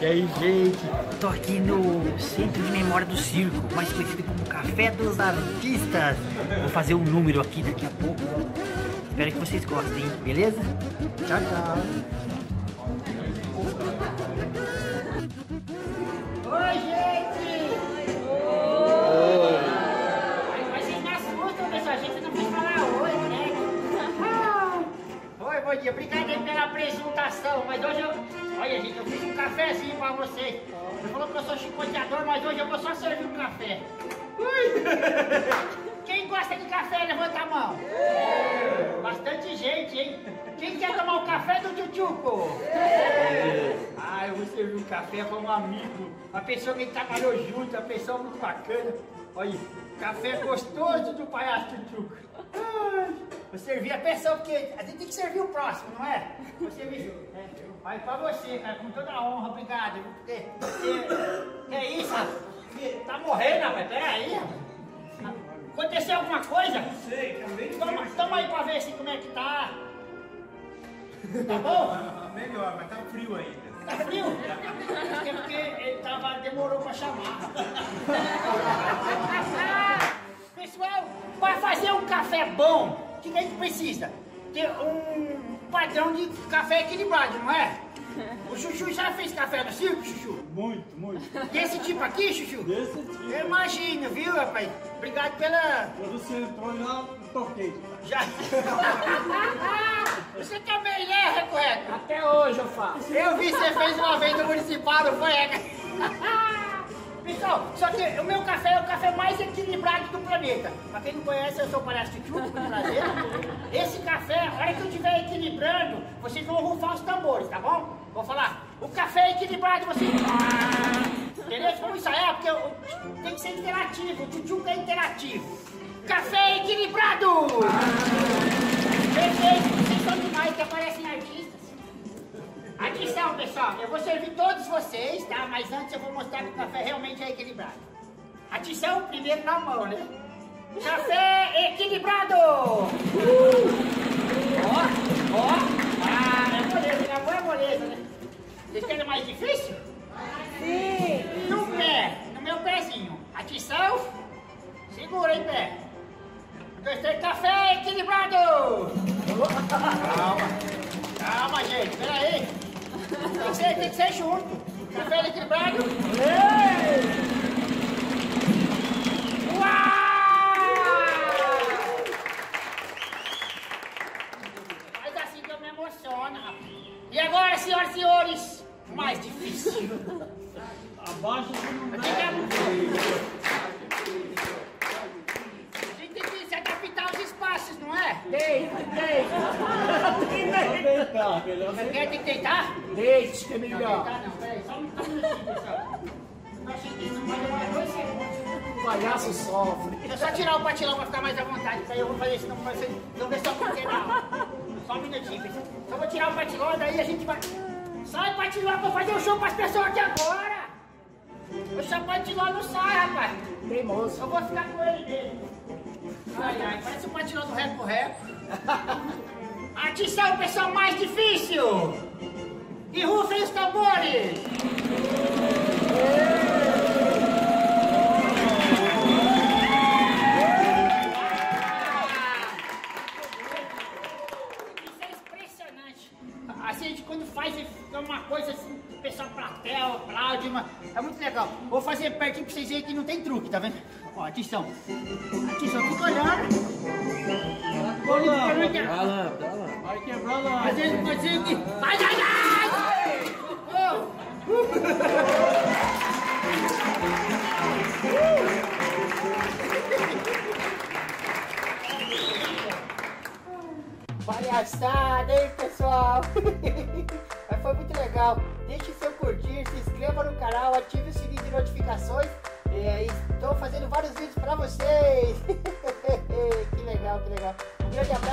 E aí, gente, tô aqui no Centro de Memória do Circo, mais conhecido como Café dos Artistas. Vou fazer um número aqui daqui a pouco. Espero que vocês gostem, beleza? Tchau, tchau. Oi, gente! Oi! Mas vocês me assustam, pessoal. A gente não quis falar oi, né? Oi, bom dia. Obrigado pela apresentação. Mas hoje eu... cafezinho pra vocês. Você falou que eu sou chicoteador, mas hoje eu vou só servir um café. Ui. Quem gosta de café, levanta a mão. Bastante gente, hein? Quem quer tomar o café do Tchutchuco? Eu vou servir um café para um amigo, uma pessoa que trabalhou junto, uma pessoa muito bacana. Olha, café gostoso do palhaço Tchutchuco. Vou servir a pessoa, porque a gente tem que servir o próximo, não é? Vou servir. É. Vai pra você, cara, com toda a honra, obrigado. Que, que, que é isso? Tá morrendo, rapaz? Pera aí, Aconteceu alguma coisa? Não sei, de toma, toma aí pra ver assim como é que tá. Tá bom? Melhor, mas tá frio ainda. Tá frio? É porque ele tava, demorou pra chamar. Pessoal, para fazer um café bom, o que a gente precisa? Ter um padrão de café equilibrado, não é? O Chuchu já fez café no circo, Chuchu? Muito, muito. Desse tipo aqui, Chuchu? Desse tipo. Eu imagino, viu, rapaz? Obrigado pela... Quando você entrou, já toquei. Já... você também, né, Recorreto? Até hoje eu faço. Eu vi você fez uma vez no municipal, não foi? Só que o meu café é o café mais equilibrado do planeta. Pra quem não conhece, eu sou o Palhaço Tchutchuco, com prazer. Esse café, a hora que eu estiver equilibrando, vocês vão rufar os tambores, tá bom? Vou falar, o café é equilibrado, vocês... Beleza? Vamos ensaiar, porque eu... tem que ser interativo, o Tchutchuco é interativo. Café equilibrado! Perfeito, vocês são demais, que aparecem artistas. Atenção, pessoal, eu vou servir todos vocês, tá? Mas antes eu vou mostrar que o café realmente é equilibrado. Atenção, primeiro na mão, né? Café equilibrado! Uh! Ó, ó. Ah, é moleza, minha mão é moleza, né? Vocês querem mais difícil? Sim! No pé, no meu pezinho. Atenção. Segura aí, pé. Três, café equilibrado! Calma. Calma, gente, peraí. Tem que ser, tem que ser junto. Café equilibrado. Faz assim que eu me emociono, E agora, senhoras e senhores, o mais difícil. Abaixo do não Tem que se adaptar aos espaços, não é? Deita, deita. Deitar, melhor Você quer tem que deitar? Deite, que é melhor. Não, não, peraí, só um minutinho, pessoal. Eu achei que isso vai demorar dois segundos. O palhaço sofre. Deixa eu só tirar o patilão pra ficar mais à vontade, aí eu vou fazer isso, não vai ser, não vai ser não. Só um minutinho, pessoal. Só vou tirar o patilão, daí a gente vai... Sai, patilão, vou fazer o um show pras pessoas aqui agora. O chapatiló não sai, rapaz. Teimoso. Eu vou ficar com ele dele. Ai, ai, parece o patilão do reco-reco. Atenção, pessoal mais difícil! E rufem os tambores! Isso é impressionante. Assim, a gente quando faz uma coisa assim, o pessoal plateia, aplaude, é muito legal. Vou fazer pertinho pra vocês verem que não tem truque, tá vendo? Ó, atenção. Atenção, fica olhando. Lá, dá lá. Vai quebrar lá. Às vezes pode ser que... Ai, ai, ai! Palhaçada, hein, pessoal? Mas foi muito legal. Deixe seu curtir, se inscreva no canal, ative o sininho de notificações. É, estou fazendo vários vídeos para vocês. que legal, que legal. Um grande abraço